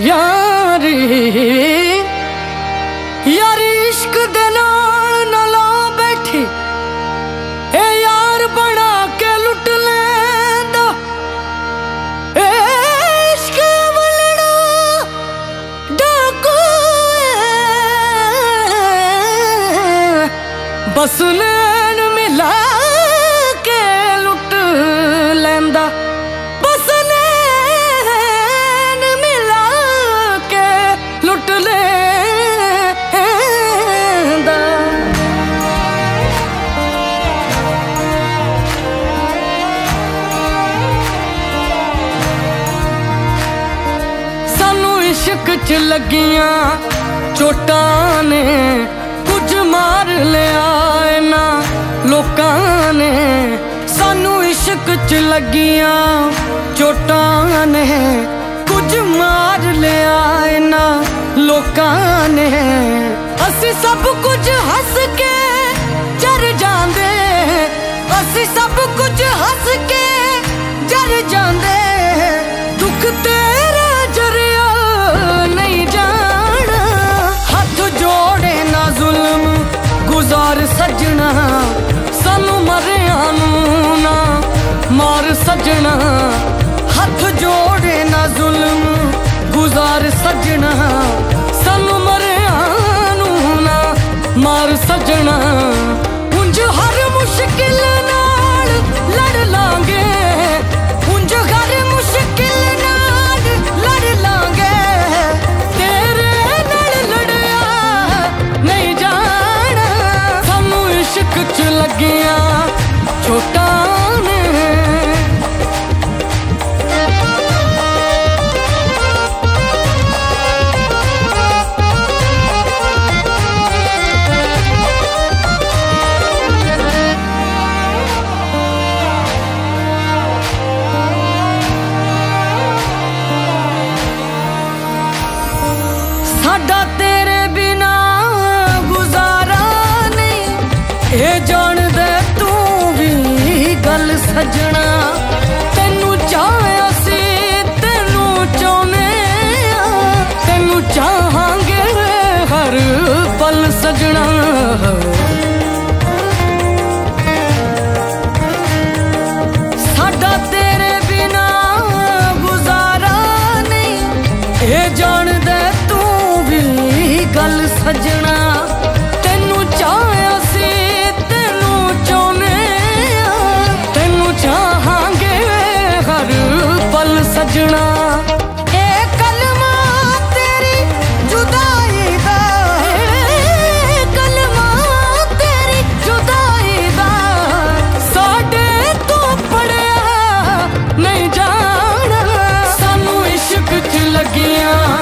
ਯਾਰੀ ਯਾਰ ਇਸ਼ਕ ਦੇ ਨਾਲ ਨਾ ਲਾ ਬੈਠੀ, ਏ ਯਾਰ ਬਣਾ ਕੇ ਲੁੱਟ ਲੈਂਦਾ। ਇਸ਼ਕ ਵਲੜਾ ਡਾਕੂ ਬਸ ਨੈਣ ਇਸ਼ਕ ਚ ਲੱਗੀਆਂ ਚੋਟਾਂ ਨੇ, ਕੁਝ ਮਾਰ ਲਿਆ ਇਹਨਾਂ ਲੋਕਾਂ ਨੇ। ਸਾਨੂੰ ਇਸ਼ਕ ਚ ਲੱਗੀਆਂ ਚੋਟਾਂ ਨੇ, ਕੁਝ ਮਾਰ ਲਿਆ ਨਾ ਲੋਕਾਂ ਨੇ। ਅਸੀਂ ਸਭ ਕੁਝ ਹੱਸ ਕੇ ਸੱਜਣਾ, ਸਾਨੂੰ ਮਰਿਆਂ ਨੂੰ ਨਾ। ਮਾਰ ਸੱਜਣਾ, ਹੱਥ ਜੋੜੇ ਨਾ ਜ਼ੁਲਮ। ਗੁਜ਼ਾਰ ਸੱਜਣਾ, ਸਾਨੂੰ ਮਰਿਆਂ ਨੂੰ ਨਾ। ਮਾਰ ਸੱਜਣਾ, ਉਂਝ ਹਰ ਸਜਣਾ ਤੈਨੂੰ ਚਾਹਿਆ ਸੀ, ਤੈਨੂੰ ਚਾਹੁੰਨੇ ਤੈਨੂੰ ਚਾਹਾਂਗੇ ਹਰ ਪਲ ਸਜਣਾ। ਸਾਡਾ ਤੇਰੇ ਬਿਨਾ ਗੁਜ਼ਾਰਾ ਨਹੀਂ। ਇਹ ਜਾਣਦਾ ਤੂੰ ਵੀ ਗੱਲ ਸਜਣਾ। गया